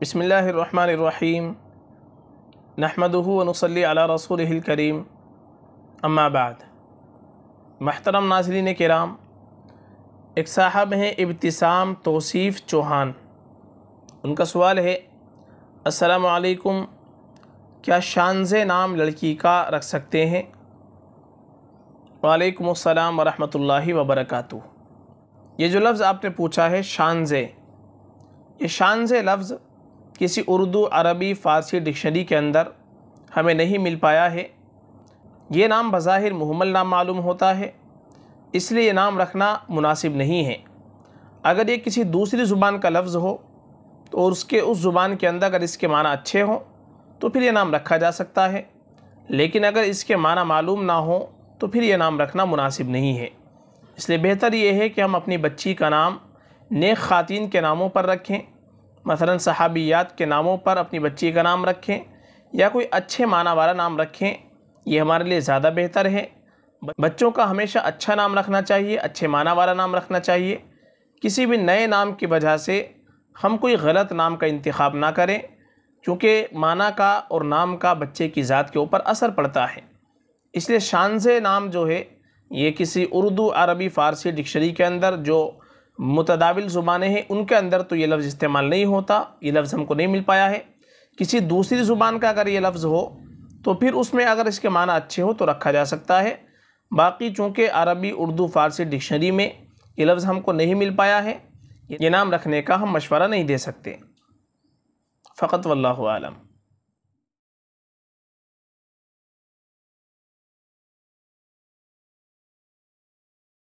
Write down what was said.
बसमीम नहमदहू वनसली अला रसूल करीम अम्माबाद महतरम नाजरीन कराम एक साहब हैं इब्तिसाम तोसीफ़ चौहान उनका सवाल है असलकुम क्या शानज़ नाम लड़की का रख सकते हैं वालेकुम अस्सलाम वरहमतुल्लाहि वबरकातुहू ये जो लफ्ज़ आपने पूछा है शानज़ ये शानज़ लफ्ज़ किसी उर्दू, अरबी, फ़ारसी डिक्शनरी के अंदर हमें नहीं मिल पाया है। ये नाम बज़ाहिर मुहमल नाम मालूम होता है, इसलिए ये नाम रखना मुनासिब नहीं है। अगर ये किसी दूसरी ज़ुबान का लफ्ज़ हो तो उसके उस ज़ुबान के अंदर अगर इसके माना अच्छे हों तो फिर ये नाम रखा जा सकता है। लेकिन अगर इसके माना मालूम ना हो तो फिर ये नाम रखना मुनासिब नहीं है। इसलिए बेहतर ये है कि हम अपनी बच्ची का नाम नेक ख़ातीन के नामों पर रखें। मसलन सहाबियात के नामों पर अपनी बच्ची का नाम रखें या कोई अच्छे माना वाला नाम रखें, ये हमारे लिए ज़्यादा बेहतर है। बच्चों का हमेशा अच्छा नाम रखना चाहिए, अच्छे माना वाला नाम रखना चाहिए। किसी भी नए नाम की वजह से हम कोई गलत नाम का इंतखब ना करें, क्योंकि माना का और नाम का बच्चे की ज़ात के ऊपर असर पड़ता है। इसलिए शानज़ नाम जो है, ये किसी उर्दू, अरबी, फ़ारसी डिक्शनरी के अंदर जो मुतदाविल ज़ुबानें हैं, उनके अंदर तो ये लफ्ज़ इस्तेमाल नहीं होता, ये लफ्ज़ हमको नहीं मिल पाया है। किसी दूसरी ज़ुबान का अगर ये लफ्ज़ हो तो फिर उसमें अगर इसके माना अच्छे हो तो रखा जा सकता है। बाकी चूँकि अरबी, उर्दू, फ़ारसी डिक्शनरी में ये लफ्ज़ हमको नहीं मिल पाया है, ये नाम रखने का हम मशवरा नहीं दे सकते। फ़कत वल्लम